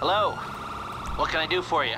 Hello. What can I do for you?